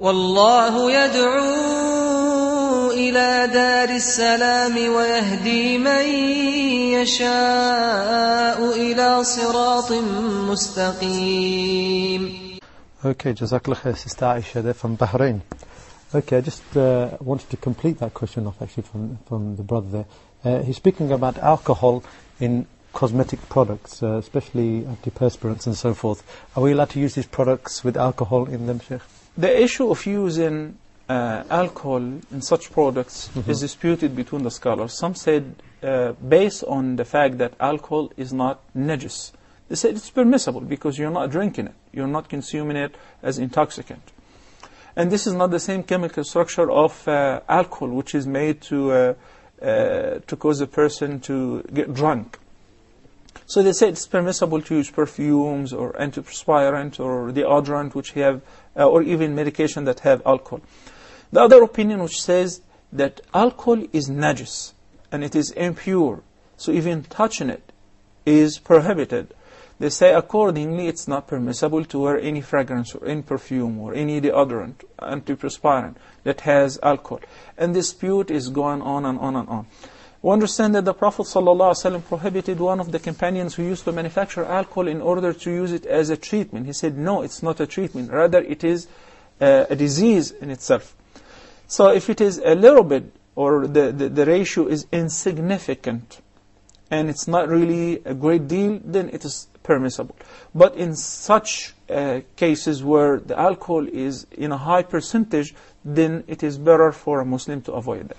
والله يدعو إلى دار السلام ويهدي من يشاء إلى صراط مستقيم Okay, Jazakallah khair, Sister Aisha there from Bahrain. Okay, I just uh, wanted to complete that question off actually from, from the brother there. Uh, he's speaking about alcohol in cosmetic products, uh, especially antiperspirants and so forth. Are we allowed to use these products with alcohol in them, Sheikh? The issue of using uh, alcohol in such products is disputed between the scholars. Some said, uh, based on the fact that alcohol is not najis, they said it's permissible because you're not drinking it, you're not consuming it as intoxicant. And this is not the same chemical structure of uh, alcohol, which is made to uh, uh, to cause a person to get drunk. So they say it's permissible to use perfumes or antiperspirant or deodorant, which have, uh, or even medication that have alcohol. The other opinion which says that alcohol is najis and it is impure, so even touching it is prohibited. They say accordingly it's not permissible to wear any fragrance or any perfume or any deodorant, antiperspirant that has alcohol. And dispute is going on and on and on. We understand that the Prophet ﷺ prohibited one of the companions who used to manufacture alcohol in order to use it as a treatment. He said, no, it's not a treatment. Rather, it is uh, a disease in itself. So if it is a little bit, or the, the, the ratio is insignificant, and it's not really a great deal, then it is permissible. But in such uh, cases where the alcohol is in a high percentage, then it is better for a Muslim to avoid that.